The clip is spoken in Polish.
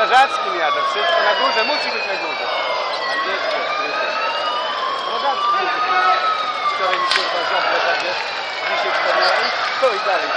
Strażackim jadę, wszystko na górze, musi być na górze. A gdzie jest to? Strażacki. Wczoraj mi kurwa żądło tak jest. Dzisiaj wstawiałem, to i dalej